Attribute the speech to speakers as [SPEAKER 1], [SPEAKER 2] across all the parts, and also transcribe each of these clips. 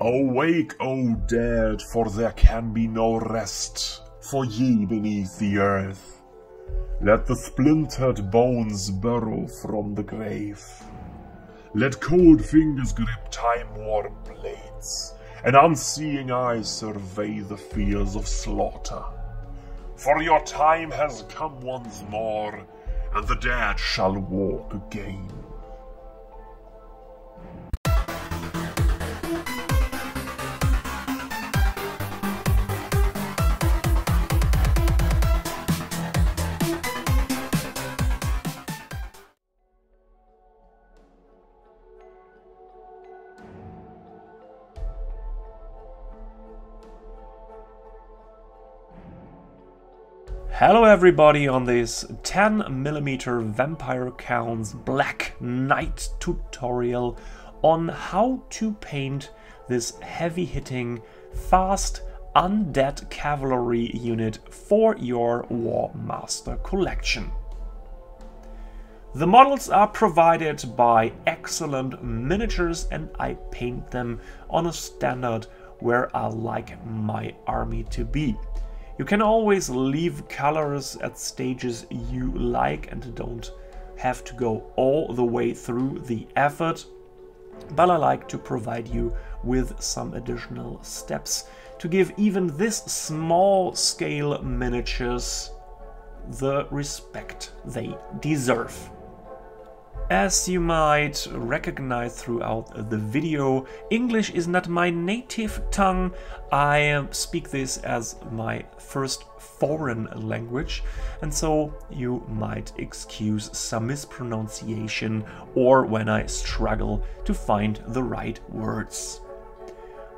[SPEAKER 1] Awake, O dead, for there can be no rest for ye beneath the earth. Let the splintered bones burrow from the grave. Let cold fingers grip time-worn blades, and unseeing eyes survey the fields of slaughter. For your time has come once more, and the dead shall walk again.
[SPEAKER 2] Hello everybody on this 10mm Vampire Counts Black Knight tutorial on how to paint this heavy-hitting, fast, undead cavalry unit for your Warmaster collection. The models are provided by excellent miniatures and I paint them on a standard where I like my army to be. You can always leave colors at stages you like and don't have to go all the way through the effort, but I like to provide you with some additional steps to give even this small scale miniatures the respect they deserve. As you might recognize throughout the video, English is not my native tongue. I speak this as my first foreign language, and so you might excuse some mispronunciation or when I struggle to find the right words.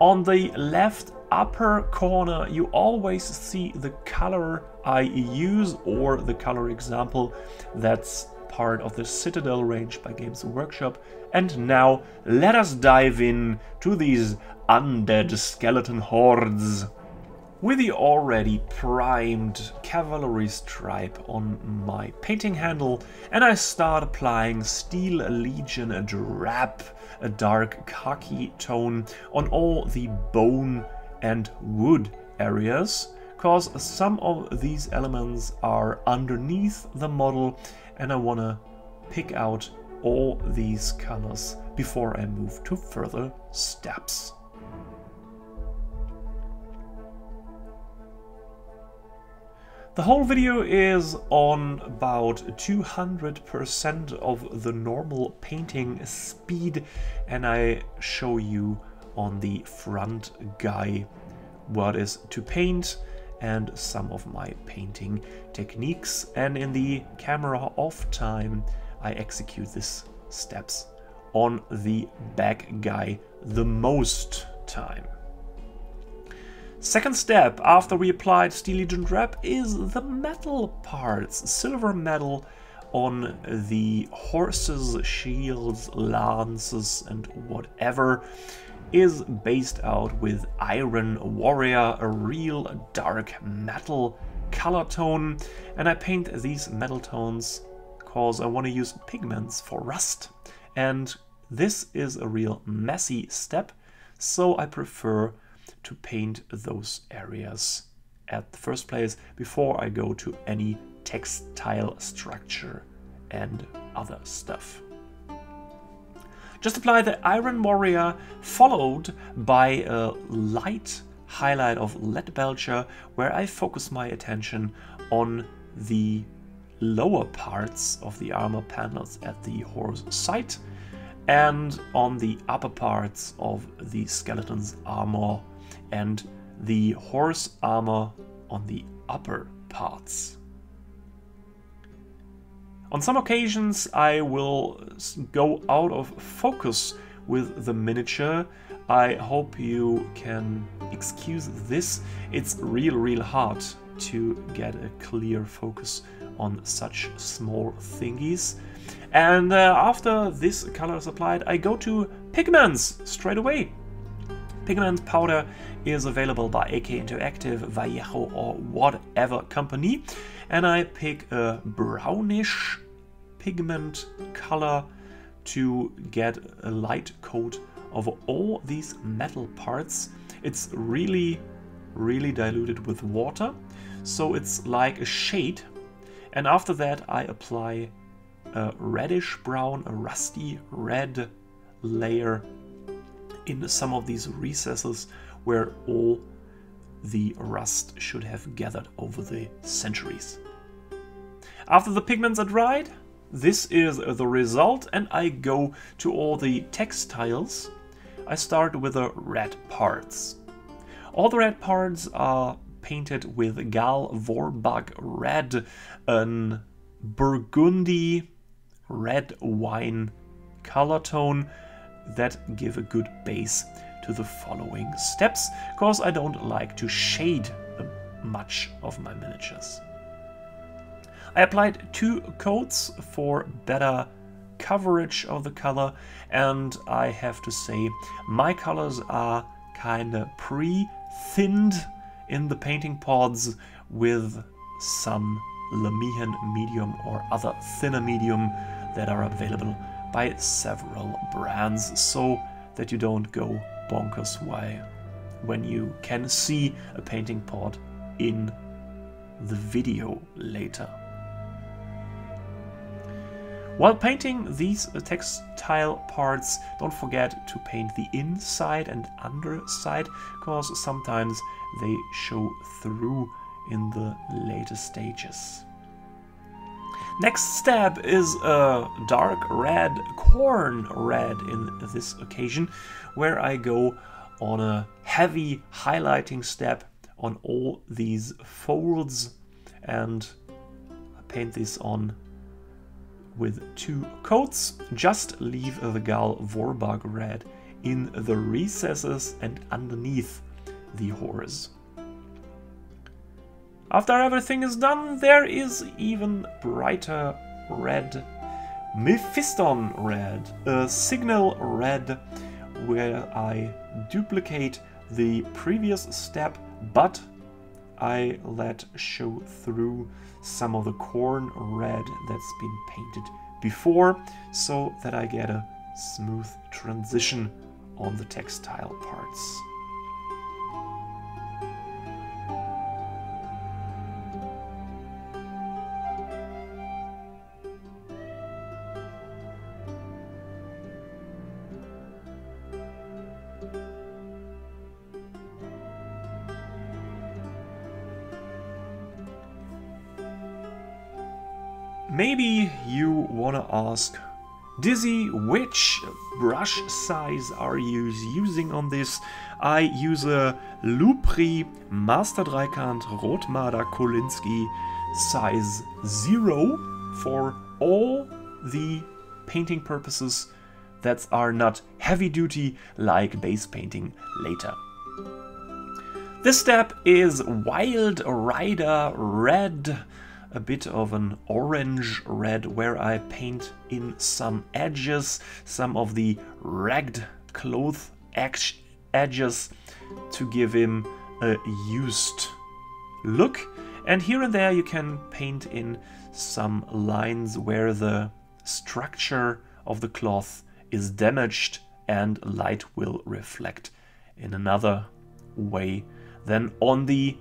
[SPEAKER 2] On the left upper corner you always see the color I use or the color example that's part of the Citadel range by Games Workshop. And now let us dive in to these undead skeleton hordes. With the already primed cavalry stripe on my painting handle and I start applying Steel Legion drab, a dark khaki tone on all the bone and wood areas because some of these elements are underneath the model and I want to pick out all these colors before I move to further steps. The whole video is on about 200% of the normal painting speed and I show you on the front guy what is to paint and some of my painting techniques. And in the camera off time, I execute these steps on the back guy the most time. Second step after we applied Steel Legion Drab is the metal parts, silver metal on the horses, shields, lances and whatever is based out with Iron Warrior, a real dark metal color tone. And I paint these metal tones because I want to use pigments for rust. And this is a real messy step, so I prefer to paint those areas at the first place before I go to any textile structure and other stuff. Just apply the Iron Warrior followed by a light highlight of Leadbelcher where I focus my attention on the lower parts of the armor panels at the horse side and on the upper parts of the skeleton's armor and the horse armor on the upper parts. On some occasions I will go out of focus with the miniature. I hope you can excuse this. It's real, real hard to get a clear focus on such small thingies. And uh, after this color is applied, I go to pigments straight away. Pigment powder is available by AK Interactive, Vallejo or whatever company and I pick a brownish pigment color to get a light coat over all these metal parts. It's really, really diluted with water, so it's like a shade. And after that I apply a reddish brown, a rusty red layer in some of these recesses where all the rust should have gathered over the centuries. After the pigments are dried, this is the result and I go to all the textiles. I start with the red parts. All the red parts are painted with Gal Vorbak red, an burgundy red wine color tone that give a good base to the following steps, because I don't like to shade uh, much of my miniatures. I applied two coats for better coverage of the color and I have to say my colors are kinda pre-thinned in the painting pods with some Lahmian medium or other thinner medium that are available by several brands so that you don't go bonkers why when you can see a painting pod in the video later. While painting these textile parts, don't forget to paint the inside and underside, because sometimes they show through in the later stages. Next step is a dark red, Khorne red in this occasion, where I go on a heavy highlighting step on all these folds and paint this on with two coats. Just leave the Gal Vorbak red in the recesses and underneath the horse. After everything is done, there is even brighter red, Mephiston red, a signal red, where I duplicate the previous step, but I let show through some of the Khorne red that's been painted before so that I get a smooth transition on the textile parts. Maybe you wanna ask, Dizzy, which brush size are you using on this? I use a Lupri Master Dreikant Rotmarder Kolinsky size 0 for all the painting purposes that are not heavy duty like base painting later. This step is Wild Rider Red a bit of an orange red where I paint in some edges, some of the ragged cloth edges to give him a used look. And here and there you can paint in some lines where the structure of the cloth is damaged and light will reflect in another way than on the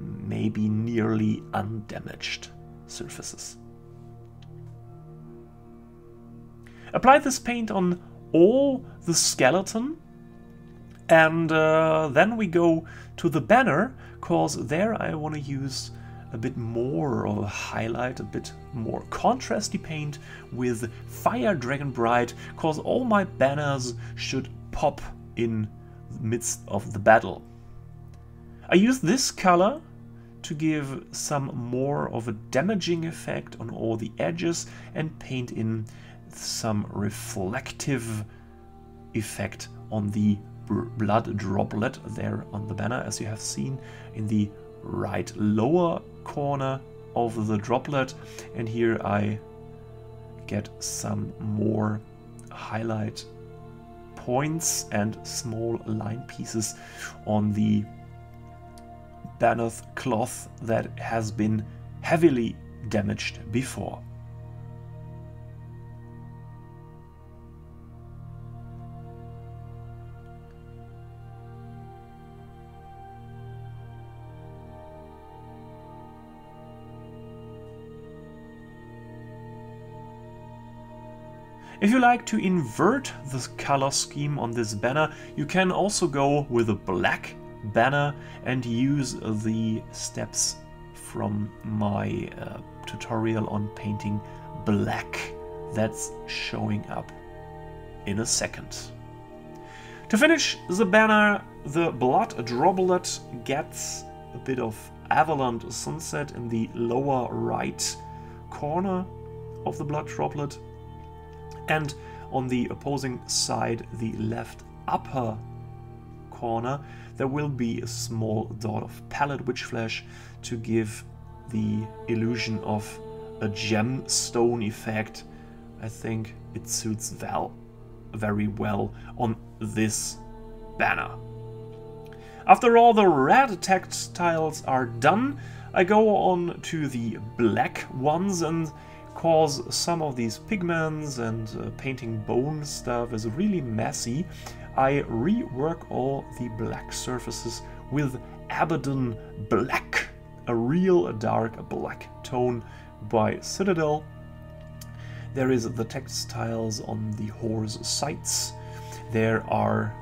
[SPEAKER 2] maybe nearly undamaged surfaces. Apply this paint on all the skeleton and uh, then we go to the banner because there I want to use a bit more of a highlight, a bit more contrasty paint with Fire Dragon Bright because all my banners should pop in the midst of the battle. I use this color to give some more of a damaging effect on all the edges and paint in some reflective effect on the blood droplet there on the banner as you have seen in the right lower corner of the droplet. And here I get some more highlight points and small line pieces on the Banner's cloth that has been heavily damaged before. If you like to invert the color scheme on this banner, you can also go with a black banner and use the steps from my uh, tutorial on painting black. That's showing up in a second. To finish the banner, the blood droplet gets a bit of Averland Sunset in the lower right corner of the blood droplet and on the opposing side, the left upper corner, there will be a small dot of Pallid Wych Flesh to give the illusion of a gemstone effect. I think it suits Val very well on this banner. After all the red textiles are done, I go on to the black ones and cause some of these pigments and uh, painting bone stuff is really messy. I rework all the black surfaces with Abaddon Black, a real dark black tone by Citadel. There is the textiles on the horse sights. There are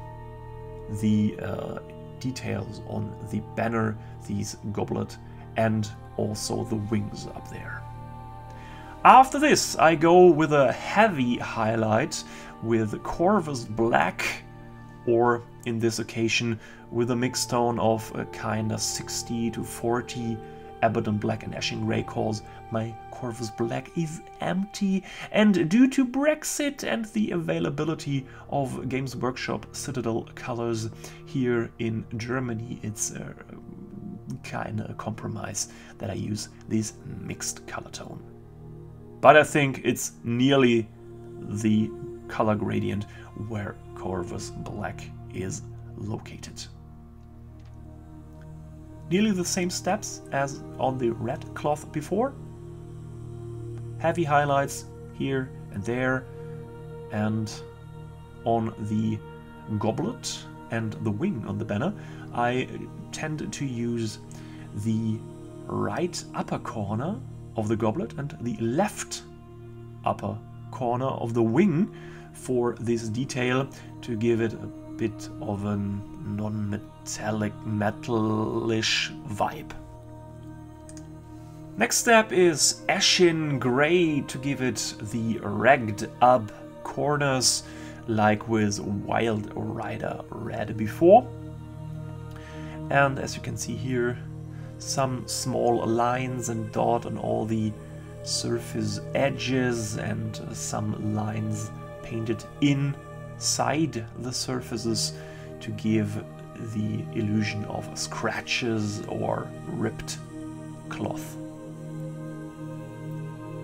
[SPEAKER 2] the uh, details on the banner, these goblet, and also the wings up there. After this, I go with a heavy highlight with Corvus Black, or in this occasion, with a mixed tone of a kinda 60 to 40 Abaddon Black and Eshin Grey cause my Corvus Black is empty and due to Brexit and the availability of Games Workshop Citadel colors here in Germany, it's uh, a kind of a compromise that I use this mixed color tone. But I think it's nearly the color gradient where Corvus Black is located nearly the same steps as on the red cloth before. Heavy highlights here and there and on the goblet and the wing on the banner I tend to use the right upper corner of the goblet and the left upper corner of the wing for this detail to give it a bit of a non-metallic metalish vibe. Next step is Eshin Grey to give it the ragged up corners like with Wild Rider Red before. And as you can see here, some small lines and dot on all the surface edges and some lines painted inside the surfaces to give the illusion of scratches or ripped cloth.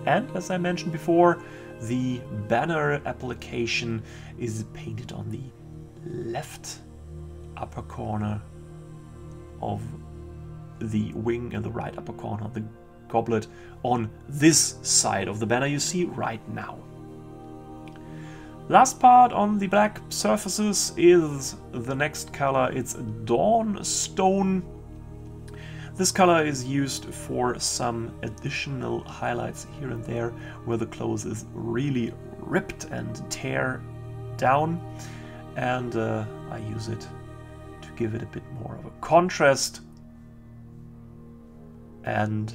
[SPEAKER 2] And as I mentioned before, the banner application is painted on the left upper corner of the wing and the right upper corner of the goblet on this side of the banner you see right now. Last part on the black surfaces is the next color, it's Dawnstone. This color is used for some additional highlights here and there where the clothes is really ripped and tear down. And uh, I use it to give it a bit more of a contrast. And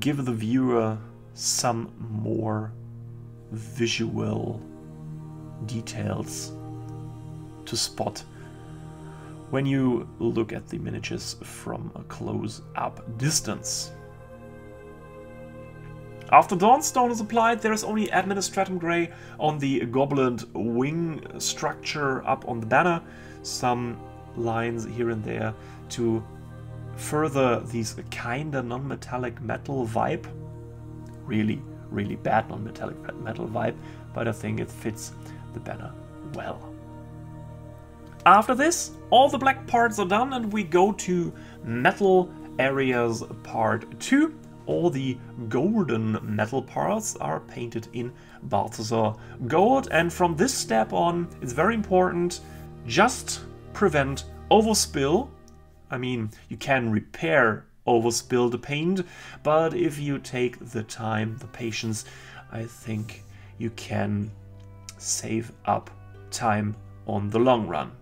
[SPEAKER 2] give the viewer some more visual details to spot when you look at the miniatures from a close-up distance. After Dawnstone is applied, there is only Administratum Grey on the Goblet wing structure up on the banner, some lines here and there to further these kinda non-metallic metal vibe. Really really bad non-metallic metal vibe, but I think it fits the banner well. After this, all the black parts are done and we go to metal areas part 2. All the golden metal parts are painted in Balthasar Gold and from this step on, it's very important, just prevent overspill. I mean, you can repair overspill the paint, but if you take the time, the patience, I think you can save up time on the long run.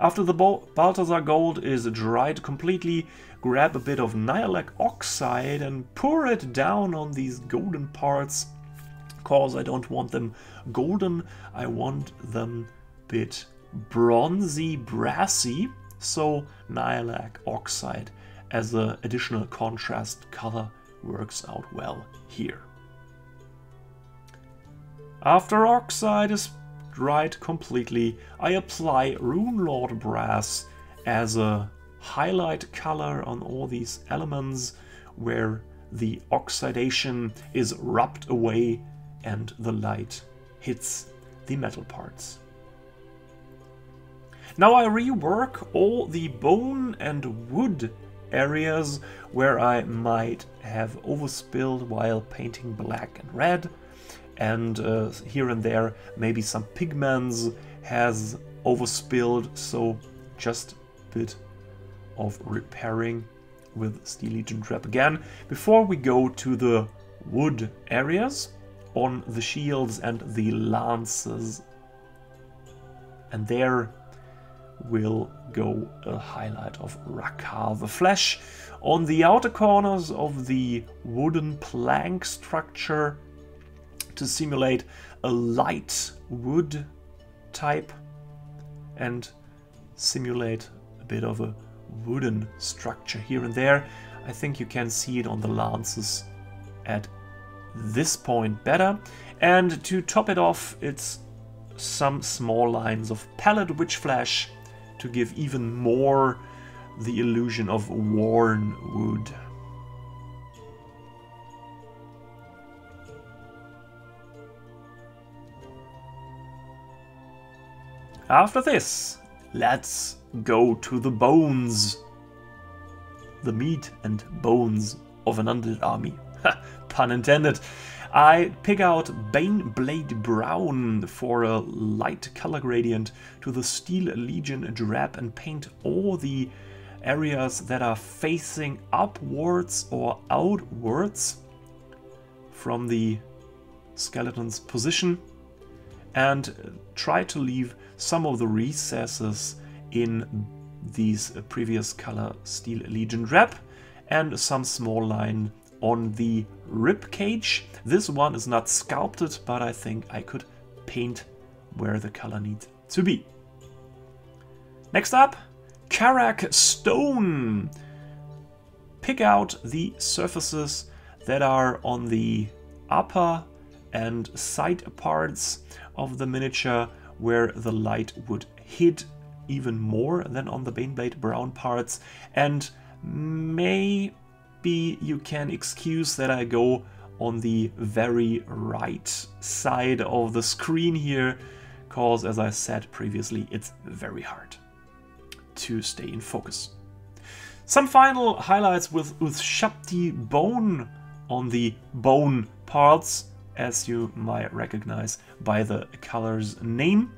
[SPEAKER 2] After the Balthasar gold is dried completely, grab a bit of Nihilakh oxide and pour it down on these golden parts cause I don't want them golden, I want them a bit bronzy brassy, so Nihilakh oxide as an additional contrast color works out well here. After oxide is dried completely, I apply Runelord Brass as a highlight color on all these elements where the oxidation is rubbed away and the light hits the metal parts. Now I rework all the bone and wood areas where I might have overspilled while painting black and red. And uh, here and there maybe some pigments has overspilled so just a bit of repairing with Steel Legion Drab again. Before we go to the wood areas on the shields and the lances. And there will go a highlight of Rakarth the Flesh. On the outer corners of the wooden plank structure to simulate a light wood type and simulate a bit of a wooden structure here and there. I think you can see it on the lances at this point better. And to top it off, it's some small lines of Pallid Wych Flesh to give even more the illusion of worn wood. After this, let's go to the bones. The meat and bones of an undead army. Pun intended. I pick out Baneblade Brown for a light color gradient to the Steel Legion Drab and paint all the areas that are facing upwards or outwards from the skeleton's position and try to leave some of the recesses in these previous color Steel Legion Drab and some small line on the rib cage. This one is not sculpted, but I think I could paint where the color needs to be. Next up, Karak Stone. Pick out the surfaces that are on the upper and side parts of the miniature where the light would hit even more than on the Baneblade brown parts and may you can excuse that I go on the very right side of the screen here, cause as I said previously, it's very hard to stay in focus. Some final highlights with Ushabti bone on the bone parts, as you might recognize by the color's name.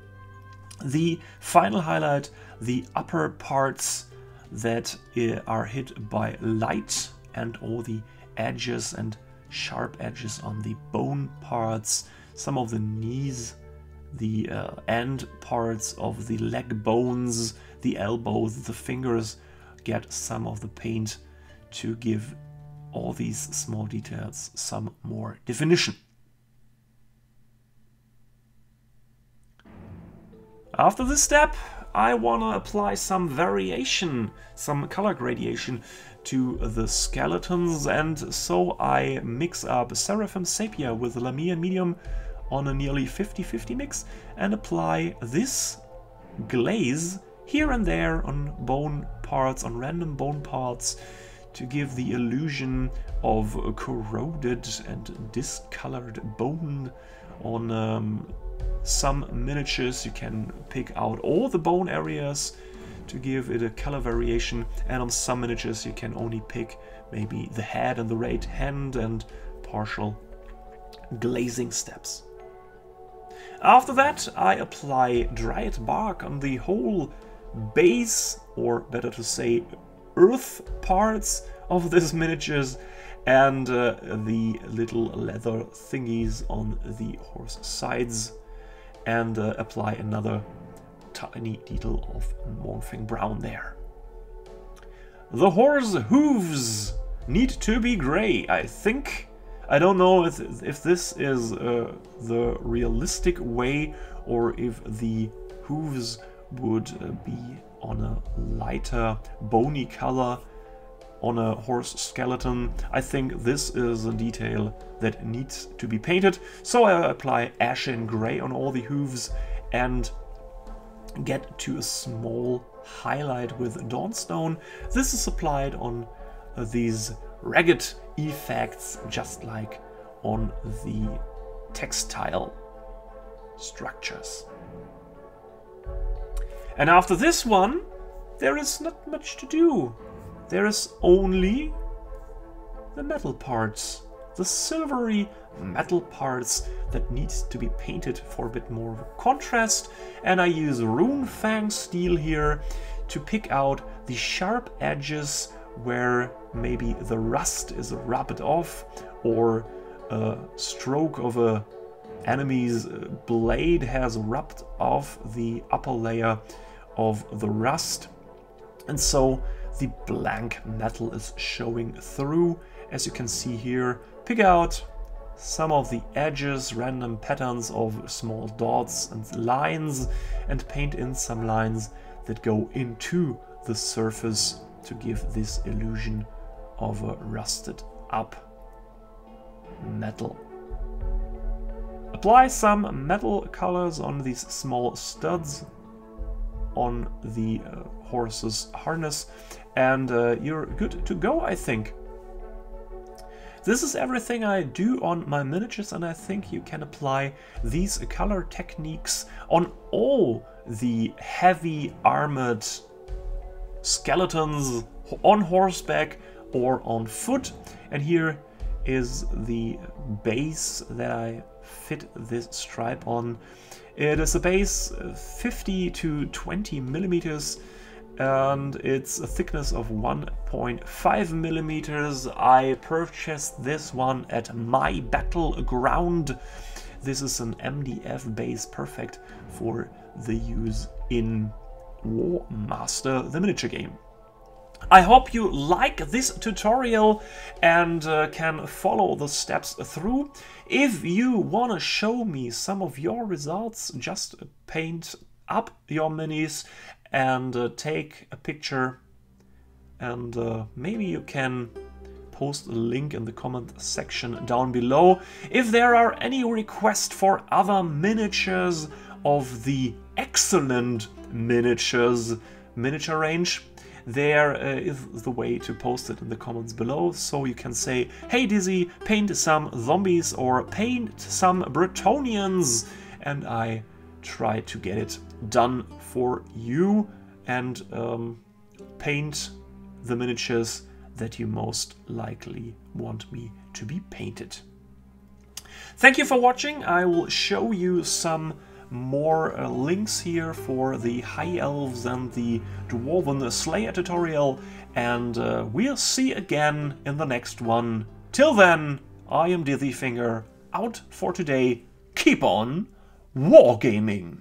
[SPEAKER 2] The final highlight, the upper parts that uh, are hit by light and all the edges and sharp edges on the bone parts, some of the knees, the uh, end parts of the leg bones, the elbows, the fingers get some of the paint to give all these small details some more definition. After this step, I want to apply some variation, some color gradation to the skeletons and so I mix up Seraphim Sepia with Lahmian Medium on a nearly 50-50 mix and apply this glaze here and there on bone parts, on random bone parts to give the illusion of corroded and discolored bone on um, some miniatures. You can pick out all the bone areas to give it a color variation and on some miniatures you can only pick maybe the head and the right hand and partial glazing steps. After that I apply Dryad Bark on the whole base or better to say earth parts of these miniatures and uh, the little leather thingies on the horse sides and uh, apply another tiny detail of Mournfang Brown there. The horse hooves need to be gray, I think. I don't know if, if this is uh, the realistic way or if the hooves would uh, be on a lighter bony color on a horse skeleton. I think this is a detail that needs to be painted. So I apply Eshin Grey on all the hooves and get to a small highlight with Dawnstone. This is applied on uh, these ragged effects just like on the textile structures. And after this one, there is not much to do. There is only the metal parts, the silvery metal parts that needs to be painted for a bit more contrast. And I use Runefang steel here to pick out the sharp edges where maybe the rust is rubbed off or a stroke of a enemy's uh, blade has rubbed off the upper layer of the rust and so the blank metal is showing through as you can see here pick out some of the edges random patterns of small dots and lines and paint in some lines that go into the surface to give this illusion of a rusted up metal. Apply some metal colors on these small studs on the uh, horse's harness and uh, you're good to go I think. This is everything I do on my miniatures and I think you can apply these color techniques on all the heavy armored skeletons on horseback or on foot. And here is the base that I fit this stripe on. It is a base 50 to 20 millimeters and it's a thickness of 1.5 millimeters. I purchased this one at my battleground. This is an MDF base perfect for the use in Warmaster, the miniature game. I hope you like this tutorial and uh, can follow the steps through. If you want to show me some of your results, just paint up your minis and uh, take a picture and uh, maybe you can post a link in the comment section down below. If there are any requests for other miniatures of the excellent miniatures miniature range, there uh, is the way to post it in the comments below. So you can say, hey Dizzy, paint some zombies or paint some Bretonnians. And I try to get it done for you and um, paint the miniatures that you most likely want me to be painted. Thank you for watching. I will show you some more uh, links here for the High Elves and the Dwarven Slayer tutorial, and uh, we'll see again in the next one. Till then, I am Dizzyfinger, out for today. Keep on wargaming!